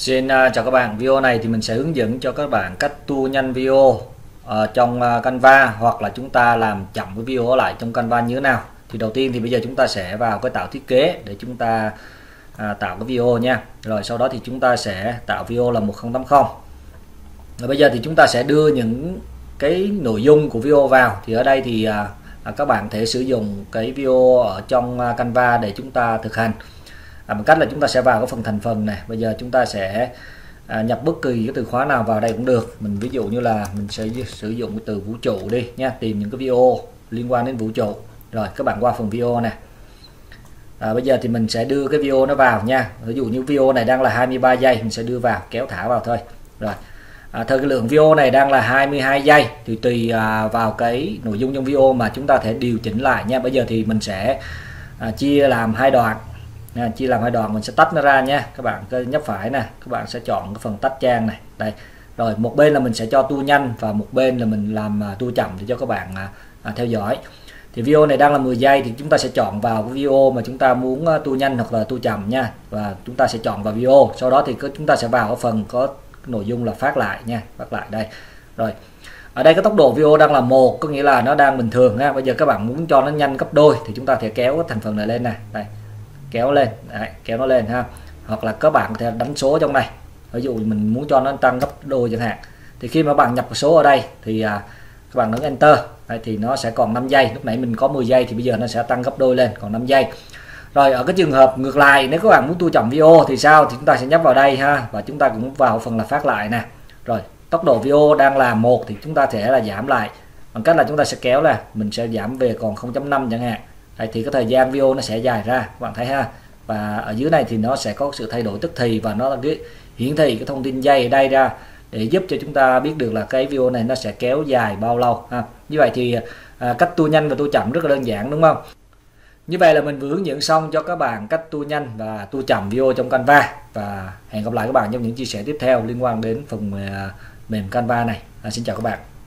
Xin uh, chào các bạn, video này thì mình sẽ hướng dẫn cho các bạn cách tu nhanh video uh, trong uh, Canva hoặc là chúng ta làm chậm cái video lại trong Canva như thế nào. Thì đầu tiên thì bây giờ chúng ta sẽ vào cái tạo thiết kế để chúng ta uh, tạo cái video nha. Rồi sau đó thì chúng ta sẽ tạo video là 1080. Rồi bây giờ thì chúng ta sẽ đưa những cái nội dung của video vào. Thì ở đây thì uh, các bạn thể sử dụng cái video ở trong Canva để chúng ta thực hành làm bằng cách là chúng ta sẽ vào cái phần thành phần này. Bây giờ chúng ta sẽ à, nhập bất kỳ cái từ khóa nào vào đây cũng được. Mình ví dụ như là mình sẽ sử dụng cái từ vũ trụ đi nha. Tìm những cái video liên quan đến vũ trụ. Rồi các bạn qua phần video này. À, bây giờ thì mình sẽ đưa cái video nó vào nha. Ví dụ như video này đang là 23 giây mình sẽ đưa vào kéo thả vào thôi. Rồi à, thời lượng video này đang là 22 giây thì tùy à, vào cái nội dung trong video mà chúng ta thể điều chỉnh lại nha. Bây giờ thì mình sẽ à, chia làm hai đoạn nè chia làm hai đoạn mình sẽ tách nó ra nha. Các bạn cứ nhấp phải nè các bạn sẽ chọn cái phần tách trang này. Đây. Rồi một bên là mình sẽ cho tu nhanh và một bên là mình làm uh, tu chậm để cho các bạn uh, theo dõi. Thì video này đang là 10 giây thì chúng ta sẽ chọn vào cái video mà chúng ta muốn uh, tu nhanh hoặc là tu chậm nha. Và chúng ta sẽ chọn vào video. Sau đó thì cứ chúng ta sẽ vào ở phần có nội dung là phát lại nha phát lại đây. Rồi. Ở đây cái tốc độ video đang là một có nghĩa là nó đang bình thường ha. Bây giờ các bạn muốn cho nó nhanh gấp đôi thì chúng ta thể kéo cái thành phần này lên nè. Đây kéo lên. Đấy, kéo nó lên ha. Hoặc là các bạn có thể đánh số trong này. Ví dụ mình muốn cho nó tăng gấp đôi chẳng hạn. Thì khi mà bạn nhập số ở đây thì à, các bạn nhấn enter. Đấy, thì nó sẽ còn 5 giây. Lúc nãy mình có 10 giây thì bây giờ nó sẽ tăng gấp đôi lên còn 5 giây. Rồi ở cái trường hợp ngược lại nếu các bạn muốn tua chậm video thì sao? Thì chúng ta sẽ nhấp vào đây ha. Và chúng ta cũng vào phần là phát lại nè. Rồi tốc độ video đang là một thì chúng ta sẽ là giảm lại. Bằng cách là chúng ta sẽ kéo là mình sẽ giảm về còn 0.5 chẳng hạn. Đấy, thì cái thời gian video nó sẽ dài ra các bạn thấy ha? Và ở dưới này thì nó sẽ có sự thay đổi tức thì và nó là cái hiển thị cái thông tin dây ở đây ra để giúp cho chúng ta biết được là cái video này nó sẽ kéo dài bao lâu ha? Như vậy thì à, cách tua nhanh và tua chậm rất là đơn giản đúng không? Như vậy là mình vừa hướng dẫn xong cho các bạn cách tua nhanh và tua chậm video trong Canva. Và hẹn gặp lại các bạn trong những chia sẻ tiếp theo liên quan đến phần à, mềm Canva này. À, xin chào các bạn.